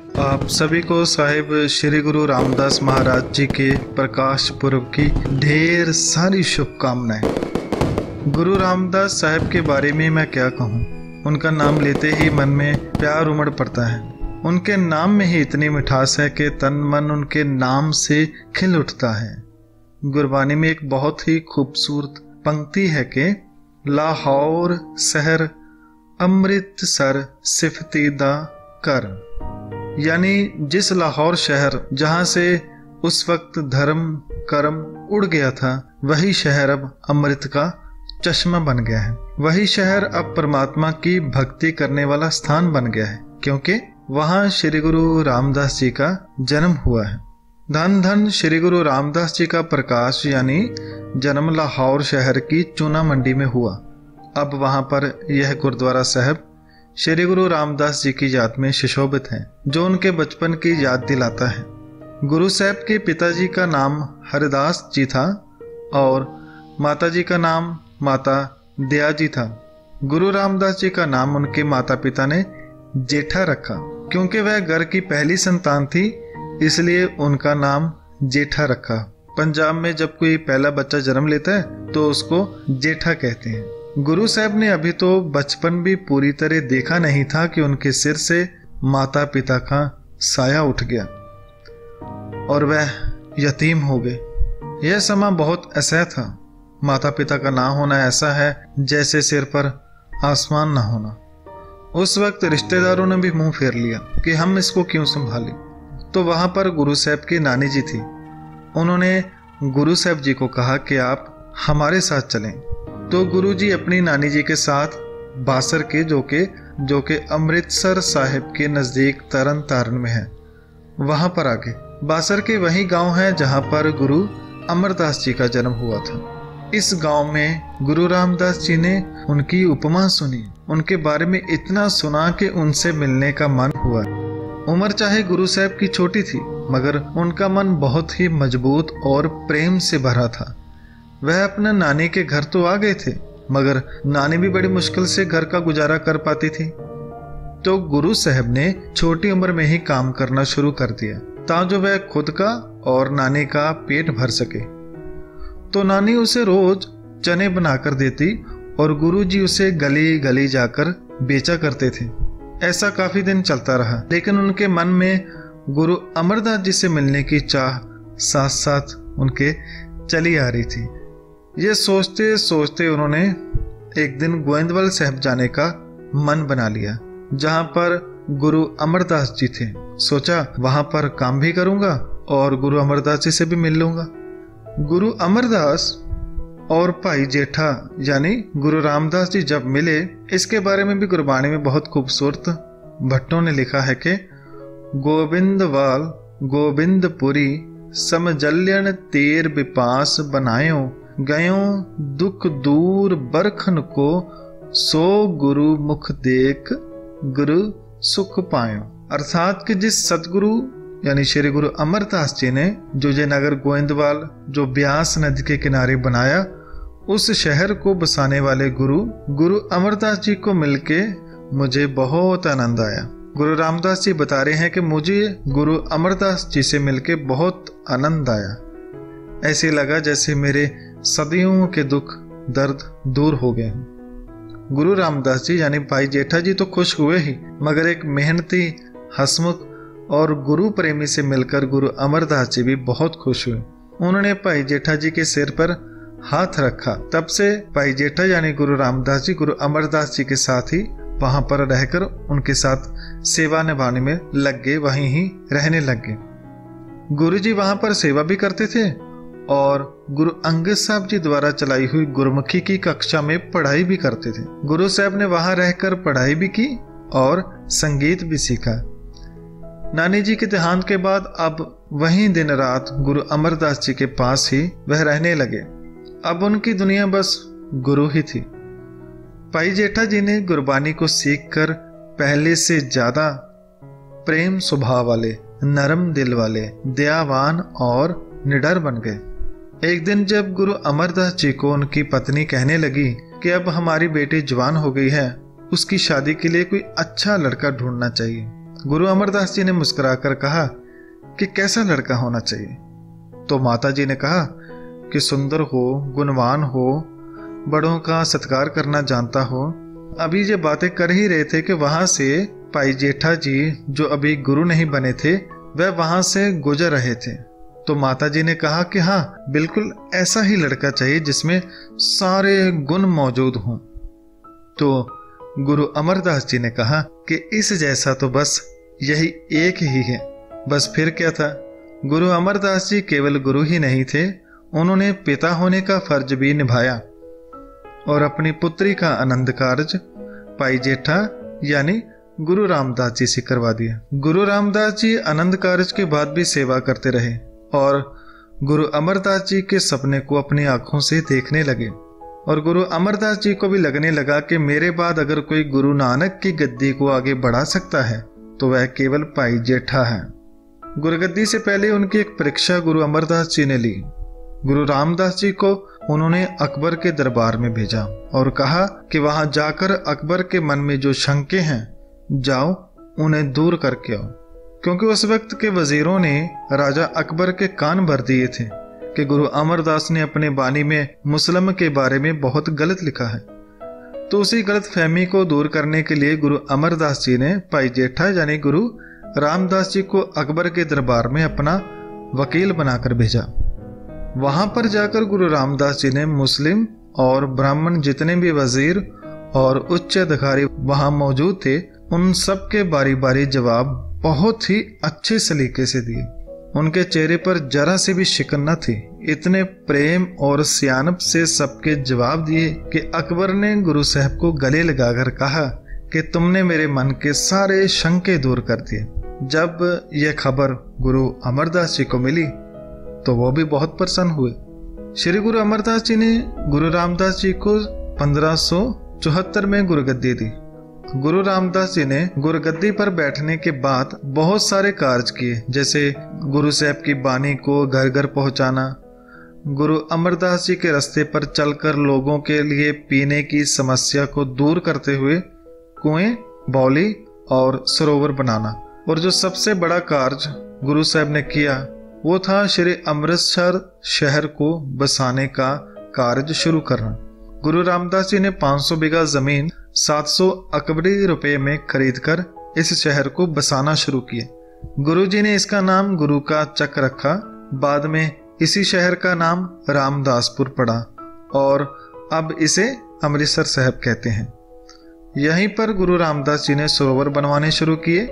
आप सभी को साहिब श्री गुरु रामदास महाराज जी के प्रकाश पूर्व की ढेर सारी शुभकामनाएँ। गुरु रामदास साहब के बारे में मैं क्या कहूँ? उनका नाम लेते ही मन में प्यार उमड़ पड़ता है। उनके नाम में ही इतनी मिठास है कि तन मन उनके नाम से खिल उठता है। गुरबानी में एक बहुत ही खूबसूरत पंक्ति है कि, लाहौर शहर अमृतसर सिफती दा कर यानी जिस लाहौर शहर जहाँ से उस वक्त धर्म, कर्म उड़ गया था, वही शहर अब अमृत का चश्मा बन गया है। वही शहर अब परमात्मा की भक्ति करने वाला स्थान बन गया है, क्योंकि वहाँ श्री गुरु रामदास जी का जन्म हुआ है। धन धन श्री गुरु रामदास जी का प्रकाश यानी जन्म लाहौर शहर की चूना मंडी में हुआ। अब वहाँ पर यह गुरुद्वारा साहब श्री गुरु रामदास जी की याद में सुशोभित है, जो उनके बचपन की याद दिलाता है। गुरु साहब के पिताजी का नाम हरिदास जी था और माता जी का नाम माता दया जी था। गुरु रामदास जी का नाम उनके माता पिता ने जेठा रखा, क्योंकि वह घर की पहली संतान थी, इसलिए उनका नाम जेठा रखा। पंजाब में जब कोई पहला बच्चा जन्म लेता है तो उसको जेठा कहते हैं। गुरु साहब ने अभी तो बचपन भी पूरी तरह देखा नहीं था कि उनके सिर से माता पिता का साया उठ गया। और वह यतीम हो गए। यह समा बहुत असह था। माता पिता का ना होना ऐसा है जैसे सिर पर आसमान ना होना। उस वक्त रिश्तेदारों ने भी मुँह फेर लिया कि हम इसको क्यों संभालें। तो वहाँ पर गुरु साहब की नानी जी थी। उन्होंने गुरु साहब जी को कहा कि आप हमारे साथ चलें। तो गुरुजी अपनी नानी जी के साथ बासर के, जो के जो के अमृतसर साहिब के नज़दीक तरन तारण में है। वहाँ पर आगे। बासर के वही गाँव है जहाँ पर गुरु अमरदास जी का जन्म हुआ था। इस गाँव में गुरु रामदास जी ने उनकी उपमा सुनी। उनके बारे में इतना सुना कि उनसे मिलने का मन हुआ। उम्र चाहे गुरु साहब की छोटी थी, मगर उनका मन बहुत ही मज़बूत और प्रेम से भरा था। वह अपने नानी के घर तो आ गए थे, मगर नानी भी बड़ी मुश्किल से घर का गुजारा कर पाती थी। तो गुरु साहब ने छोटी उम्र में ही काम करना शुरू कर दिया ताकि वह खुद का और नानी का पेट भर सके। तो नानी उसे रोज चने बनाकर देती और गुरुजी उसे गली गली जाकर बेचा करते थे। ऐसा काफ़ी दिन चलता रहा, लेकिन उनके मन में गुरु अमरदास जी से मिलने की चाह साथ साथ उनके चली आ रही थी। ये सोचते सोचते उन्होंने एक दिन गोविंदवल साहब जाने का मन बना लिया, जहाँ पर गुरु अमरदास जी थे। सोचा, वहाँ पर काम भी करूँगा और गुरु अमरदास जी से भी मिल लूँगा। गुरु अमरदास और भाई जेठा, यानी गुरु रामदास जी जब मिले, इसके बारे में भी गुरबाणी में बहुत खूबसूरत भट्टों ने लिखा है कि, गोविंदवाल, गोविंदपुरी, समजल्यन तेर विपास बनायो गयो दुख दूर बरखन को, सो गुरु मुख देख, गुरु सुख पायो। अर्थात कि जिस सतगुरु, यानी श्री गुरु अमरदास जी ने, जो जय नगर गोविंदवाल, जो ब्यास नदी के किनारे बनाया, उस शहर को बसाने वाले गुरु गुरु अमरदास जी को मिलके मुझे बहुत आनंद आया। गुरु रामदास जी बता रहे हैं कि मुझे गुरु अमरदास जी से मिलके बहुत आनंद आया। ऐसे लगा जैसे मेरे सदियों के दुख, दर्द दूर हो गए हैं। गुरु रामदास जी, यानी भाई जेठा जी तो खुश हुए ही, मगर एक मेहनती, हसमुख और गुरु प्रेमी से मिलकर गुरु अमरदास जी भी बहुत खुश हुए। उन्होंने भाई जेठा जी के सिर पर हाथ रखा। तब से भाई जेठा यानी गुरु रामदास जी, गुरु अमरदास जी के साथ ही वहाँ पर रहकर उनके साथ सेवा निभाने में लग गए, वहीं ही रहने लग गए। गुरु जी वहाँ पर सेवा भी करते थे? और गुरु अंगद साहब जी द्वारा चलाई हुई गुरुमुखी की कक्षा में पढ़ाई भी करते थे। गुरु साहब ने वहाँ रहकर पढ़ाई भी की और संगीत भी सीखा। नानी जी के देहांत के बाद अब वही दिन रात गुरु अमरदास जी के पास ही वह रहने लगे। अब उनकी दुनिया बस गुरु ही थी। भाई जेठा जी ने गुरबानी को सीखकर पहले से ज़्यादा प्रेम स्वभाव वाले, नरम दिल वाले, दयावान और निडर बन गए। एक दिन जब गुरु अमरदास जी को उनकी पत्नी कहने लगी कि अब हमारी बेटी जवान हो गई है, उसकी शादी के लिए कोई अच्छा लड़का ढूंढना चाहिए। गुरु अमरदास जी ने मुस्कुराकर कहा कि कैसा लड़का होना चाहिए? तो माता जी ने कहा कि सुंदर हो, गुणवान हो, बड़ों का सत्कार करना जानता हो। अभी ये बातें कर ही रहे थे कि वहाँ से पाई जेठा जी, जो अभी गुरु नहीं बने थे, वह वहाँ से गुजर रहे थे। तो माता जी ने कहा कि हाँ बिल्कुल ऐसा ही लड़का चाहिए जिसमें सारे गुण मौजूद हों। तो गुरु अमरदास जी ने कहा कि इस जैसा तो बस यही एक ही है। बस फिर क्या था? गुरु अमरदास जी केवल गुरु ही नहीं थे, उन्होंने पिता होने का फ़र्ज़ भी निभाया और अपनी पुत्री का आनंद कार्य पाई जेठा, यानी गुरु रामदास जी से करवा दिया। गुरु रामदास जी आनंद कार्य के बाद भी सेवा करते रहे। और गुरु अमरदास जी के सपने को अपनी आँखों से देखने लगे। और गुरु अमरदास जी को भी लगने लगा कि मेरे बाद अगर कोई गुरु नानक की गद्दी को आगे बढ़ा सकता है तो वह केवल पाई जेठा है। गुरुगद्दी से पहले उनकी एक परीक्षा गुरु अमरदास जी ने ली। गुरु रामदास जी को उन्होंने अकबर के दरबार में भेजा और कहा कि वहाँ जाकर अकबर के मन में जो शंके हैं, जाओ, उन्हें दूर करके आओ। क्योंकि उस वक्त के वजीरों ने राजा अकबर के कान भर दिए थे कि गुरु अमरदास ने अपने बानी में मुस्लिम के बारे में बहुत गलत लिखा है। तो उसी गलत फहमी को दूर करने के लिए गुरु अमरदास जी ने पाई जेठा यानी गुरु रामदास जी को अकबर के दरबार में अपना वकील बनाकर भेजा। वहाँ पर जाकर गुरु रामदास जी ने मुस्लिम और ब्राह्मण जितने भी वज़ीर और उच्च अधिकारी वहाँ मौजूद थे, उन सब के बारी बारी जवाब बहुत ही अच्छे सलीके से दिए। उनके चेहरे पर जरा से भी शिकन न थी। इतने प्रेम और सियानप से सबके जवाब दिए कि अकबर ने गुरु साहब को गले लगाकर कहा कि तुमने मेरे मन के सारे शंके दूर कर दिए। जब यह खबर गुरु अमरदास जी को मिली तो वो भी बहुत प्रसन्न हुए। श्री गुरु अमरदास जी ने गुरु रामदास जी को पंद्रह में गुरुगद्दी दी। गुरु रामदास जी ने गुरुगद्दी पर बैठने के बाद बहुत सारे कार्य किए, जैसे गुरु साहब की बानी को घर घर पहुंचाना, गुरु अमरदास जी के रास्ते पर चलकर लोगों के लिए पीने की समस्या को दूर करते हुए कुएँ बौली और सरोवर बनाना। और जो सबसे बड़ा कार्य गुरु साहब ने किया, वो था श्री अमृतसर शहर को बसाने का कार्य शुरू करना। गुरु रामदास जी ने 500 बीघा ज़मीन 700 अकबरी रुपए में खरीदकर इस शहर को बसाना शुरू किए। गुरु जी ने इसका नाम गुरु का चक रखा। बाद में इसी शहर का नाम रामदासपुर पड़ा और अब इसे अमृतसर साहब कहते हैं। यहीं पर गुरु रामदास जी ने सरोवर बनवाने शुरू किए।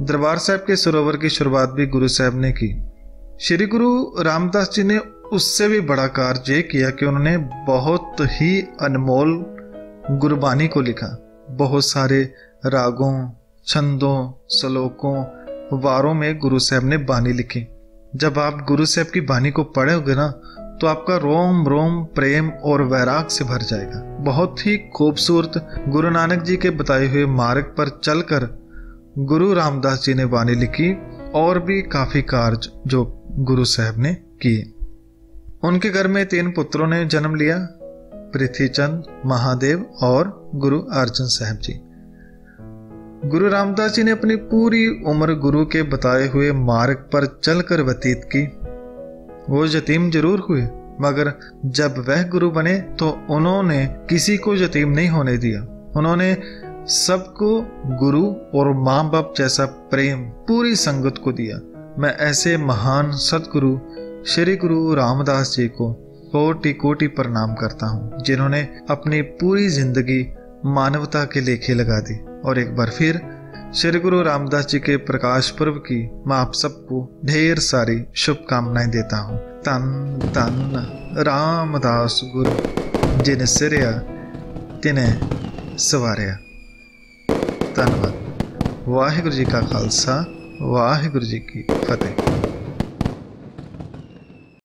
दरबार साहब के सरोवर की शुरुआत भी गुरु साहब ने की। श्री गुरु रामदास जी ने उससे भी बड़ा कार्य किया कि उन्होंने बहुत ही अनमोल गुरबानी को लिखा। बहुत सारे रागों, छंदों, श्लोकों, वारों में गुरु साहब ने बानी लिखी। जब आप गुरु साहब की बानी को पढ़ोगे ना तो आपका रोम रोम, प्रेम और वैराग से भर जाएगा। बहुत ही खूबसूरत गुरु नानक जी के बताए हुए मार्ग पर चलकर गुरु रामदास जी ने बानी लिखी और भी काफ़ी कार्य जो गुरु साहब ने किए। उनके घर में तीन पुत्रों ने जन्म लिया। पृथ्वीचंद, महादेव और गुरु अर्जन साहब जी। गुरु रामदास जी ने अपनी पूरी उम्र गुरु के बताए हुए मार्ग पर चलकर व्यतीत की। वो यतीम ज़रूर हुए, मगर जब वह गुरु बने तो उन्होंने किसी को यतीम नहीं होने दिया। उन्होंने सबको गुरु और माँ बाप जैसा प्रेम, पूरी संगत को दिया। मैं ऐसे महान सतगुरु श्री गुरु रामदास जी को कोटि कोटि प्रणाम करता हूँ, जिन्होंने अपनी पूरी ज़िंदगी मानवता के लेखे लगा दी। और एक बार फिर, श्री गुरु रामदास जी के प्रकाश पर्व की मैं आप सबको ढेर सारी शुभकामनाएँ देता हूँ। तन तन, रामदास गुरु, जिन सिरिया, तिन्हें सवारिया। धन्यवाद। वाहिगुरु जी का खालसा, वाहिगुरु जी की फतेह।